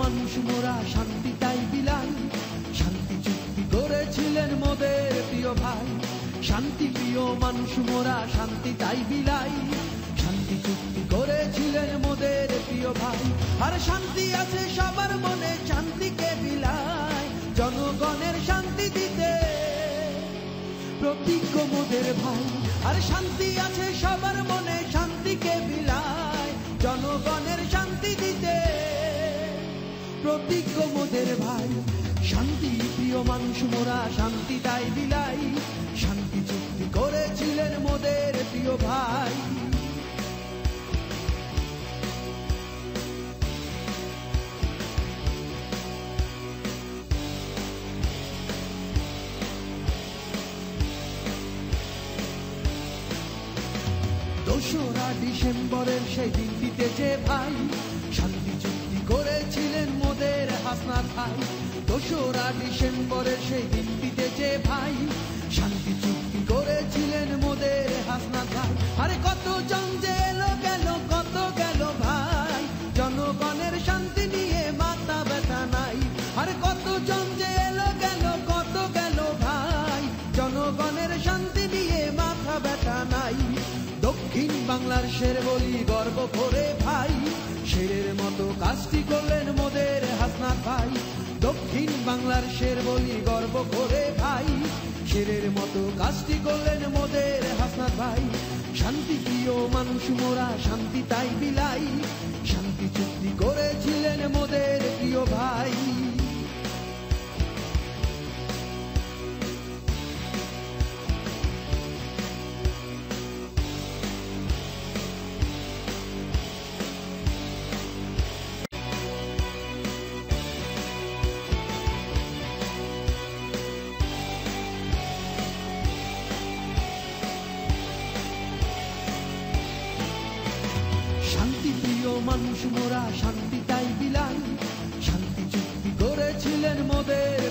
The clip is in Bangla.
মানুষ মোরা শান্তি বিলাই শান্তি চুক্তি করেছিলেন মোদের প্রিয় ভাই। শান্তি প্রিয় মানুষ মোরা শান্তি বিলাই শান্তি চুক্তি করেছিলেন মোদের প্রিয় ভাই। আর শান্তি আছে সবার মনে, শান্তিকে বিলাই জনগণের শান্তি দিতে প্রতিজ্ঞ মোদের ভাই। আর শান্তি আছে সবার মনে প্রতিজ্ঞ মোদের ভাই। শান্তি প্রিয় মানুষ মোরা, শান্তি তাই বিলাই শান্তি চুক্তি করেছিলেন মোদের প্রিয় ভাই। দোসরা ডিসেম্বরের সেই দিনটিতে যে ভাই, শান্তি হাসনাত ভাই দোসরা ডিসেম্বরের সেই দিনটিতে যে ভাই। শান্তি চুক্তি করেছিলেন মোদের হাসনাত ভাই আরে কত যে এলো গেল, কত গেল ভাই। জনগণের শান্তি নিয়ে মাথা ব্যথা নাই। আরে কত যে এলো গেল, কত গেল ভাই। জনগণের শান্তি নিয়ে মাথা ব্যথা নাই। দক্ষিণ বাংলার শের বলি গর্ব করে ভাই। শেরের মতো কাজটি করলেন হাসনাত ভাই, দক্ষিণ বাংলার শের বলি গর্ব করে ভাই। শেরের মতো কাজটি করলেন মোদের হাসনাত ভাই। শান্তি প্রিয় মানুষ মোরা, শান্তি তাই বিলাই। শান্তি চুক্তি করেছিলেন মোদের মানুষ মোরা শান্তি তাই দিলাম শান্তি চুক্তি করেছিলেন মোদের।